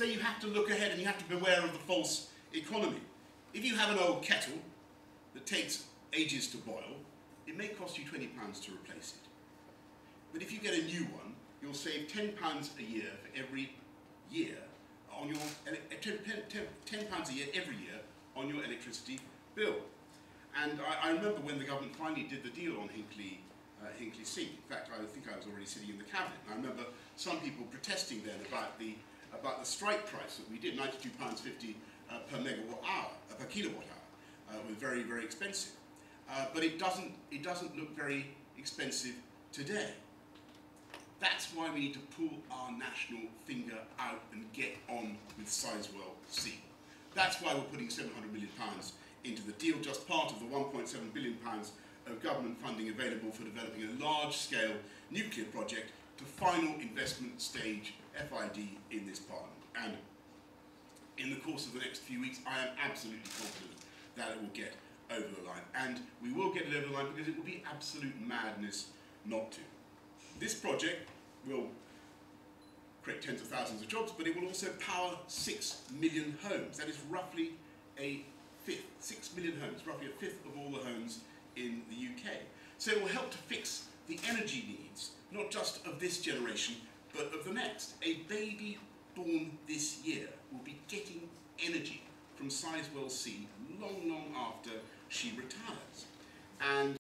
So you have to look ahead and you have to beware of the false economy. If you have an old kettle that takes ages to boil, it may cost you £20 to replace it. But if you get a new one, you'll save £10 a year for every year on your, £10 a year every year on your electricity bill. And I, I remember when the government finally did the deal on Hinkley uh, Hinkley C. In fact, I think I was already sitting in the cabinet. And I remember some people protesting then about the about the strike price that we did, £92.50 uh, per megawatt hour, uh, per kilowatt hour, uh, was very, very expensive. Uh, but it doesn't, it doesn't look very expensive today. That's why we need to pull our national finger out and get on with Sizewell C. That's why we're putting £700 million into the deal, just part of the £1.7 billion of government funding available for developing a large-scale nuclear project to final investment stage FID in this Parliament. And in the course of the next few weeks, I am absolutely confident that it will get over the line. And we will get it over the line because it will be absolute madness not to. This project will create tens of thousands of jobs, but it will also power six million homes. That is roughly a fifth, six million homes, roughly a fifth of all the homes in the UK. So it will help to fix the energy needs, not just of this generation, but of the next. A baby born this year will be getting energy from Sizewell C long, long after she retires. And